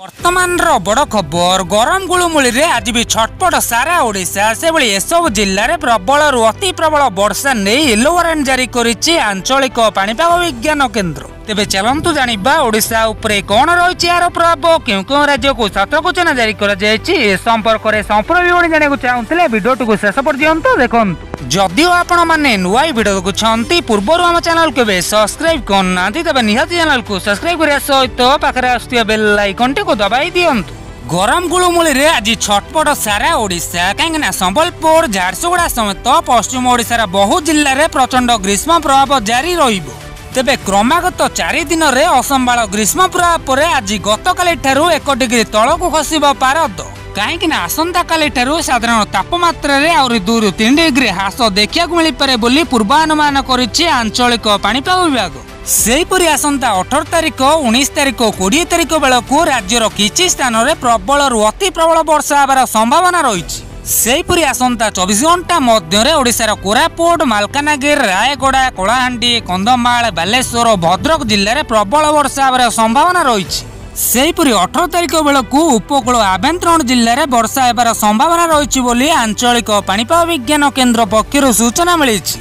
ବର୍ତ୍ତମାନର ବଡ଼ ଖବର ଗରମ ଗୁଳୁମୁଳିରେ ଆଜି ବି ଛଟପଟ ସାରା ଓଡ଼ିଶା ସେଭଳି ଏସବୁ ଜିଲ୍ଲାରେ ପ୍ରବଳରୁ ଅତି ପ୍ରବଳ ବର୍ଷା ନେଇ ୟେଲୋ ୱାରେଣ୍ଟ ଜାରି କରିଛି ଆଞ୍ଚଳିକ ପାଣିପାଗ ବିଜ୍ଞାନ କେନ୍ଦ୍ର। ତେବେ ଚାଲନ୍ତୁ ଜାଣିବା ଓଡ଼ିଶା ଉପରେ କ'ଣ ରହିଛି ଏହାର ପ୍ରଭାବ କେଉଁ କେଉଁ ରାଜ୍ୟକୁ ସତର୍କଚନା ଜାରି କରାଯାଇଛି ଏ ସମ୍ପର୍କରେ ସମ୍ପୂର୍ଣ୍ଣ ବିବରଣୀ ଜାଣିବାକୁ ଚାହୁଁଥିଲେ ଭିଡ଼ିଓଟିକୁ ଶେଷ ପର୍ଯ୍ୟନ୍ତ ଦେଖନ୍ତୁ। ଯଦିଓ ଆପଣମାନେ ନୂଆ ଏହି ଭିଡ଼ିଓ ଦେଖୁଛନ୍ତି ପୂର୍ବରୁ ଆମ ଚ୍ୟାନେଲକୁ କେବେ ସବସ୍କ୍ରାଇବ୍ କରୁନାହାନ୍ତି ତେବେ ନିହାତି ଚ୍ୟାନେଲକୁ ସବସ୍କ୍ରାଇବ୍ କରିବା ସହିତ ପାଖରେ ଆସୁଥିବା ବେଲ୍ ଆଇକନ୍ଟିକୁ ଦବାଇ ଦିଅନ୍ତୁ। ଗରମ ଗୁଳୁମୁଳିରେ ଆଜି ଛଟପଟ ସାରା ଓଡ଼ିଶା କାହିଁକିନା ସମ୍ବଲପୁର ଝାରସୁଗୁଡ଼ା ସମେତ ପଶ୍ଚିମ ଓଡ଼ିଶାର ବହୁ ଜିଲ୍ଲାରେ ପ୍ରଚଣ୍ଡ ଗ୍ରୀଷ୍ମ ପ୍ରଭାବ ଜାରି ରହିବ। ତେବେ କ୍ରମାଗତ ଚାରି ଦିନରେ ଅସମ୍ଭାଳ ଗ୍ରୀଷ୍ମ ପ୍ରଭାବ ପରେ ଆଜି ଗତକାଲି ଠାରୁ ଏକ ଡିଗ୍ରୀ ତଳକୁ ଖସିବ ପାରଦ। କାହିଁକି ନା ଆସନ୍ତାକାଲି ଠାରୁ ସାଧାରଣ ତାପମାତ୍ରାରେ ଆହୁରି ଦୁଇରୁ ତିନି ଡିଗ୍ରୀ ହ୍ରାସ ଦେଖିବାକୁ ମିଳିପାରେ ବୋଲି ପୂର୍ବାନୁମାନ କରିଛି ଆଞ୍ଚଳିକ ପାଣିପାଗ ବିଭାଗ। ସେହିପରି ଆସନ୍ତା ଅଠର ତାରିଖ ଉଣେଇଶ ତାରିଖ କୋଡ଼ିଏ ତାରିଖ ବେଳକୁ ରାଜ୍ୟର କିଛି ସ୍ଥାନରେ ପ୍ରବଳରୁ ଅତି ପ୍ରବଳ ବର୍ଷା ହେବାର ସମ୍ଭାବନା ରହିଛି। ସେହିପରି ଆସନ୍ତା ଚବିଶ ଘଣ୍ଟା ମଧ୍ୟରେ ଓଡ଼ିଶାର କୋରାପୁଟ ମାଲକାନଗିରି ରାୟଗଡ଼ା କଳାହାଣ୍ଡି କନ୍ଧମାଳ ବାଲେଶ୍ୱର ଓ ଭଦ୍ରକ ଜିଲ୍ଲାରେ ପ୍ରବଳ ବର୍ଷା ହେବାର ସମ୍ଭାବନା ରହିଛି। ସେହିପରି ଅଠର ତାରିଖ ବେଳକୁ ଉପକୂଳ ଆଭ୍ୟନ୍ତରୀଣ ଜିଲ୍ଲାରେ ବର୍ଷା ହେବାର ସମ୍ଭାବନା ରହିଛି ବୋଲି ଆଞ୍ଚଳିକ ପାଣିପାଗ ବିଜ୍ଞାନ କେନ୍ଦ୍ର ପକ୍ଷରୁ ସୂଚନା ମିଳିଛି।